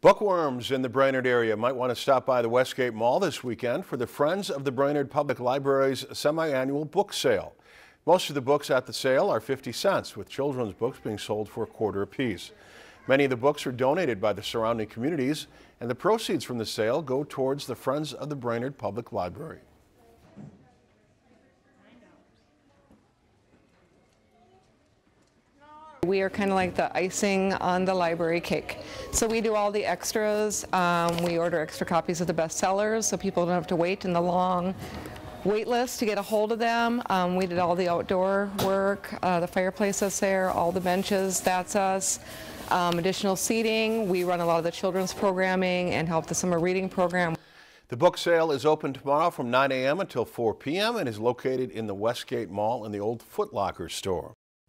Bookworms in the Brainerd area might want to stop by the Westgate Mall this weekend for the Friends of the Brainerd Public Library's semi-annual book sale. Most of the books at the sale are 50 cents, with children's books being sold for a quarter apiece. Many of the books are donated by the surrounding communities, and the proceeds from the sale go towards the Friends of the Brainerd Public Library. We are kind of like the icing on the library cake. So we do all the extras. Um, we order extra copies of the bestsellers so people don't have to wait in the long wait list to get a hold of them. Um, we did all the outdoor work, uh, the fireplace is there, all the benches, that's us. Um, additional seating, we run a lot of the children's programming and help the summer reading program. The book sale is open tomorrow from 9 a.m. until 4 p.m. and is located in the Westgate Mall in the old Foot Locker store.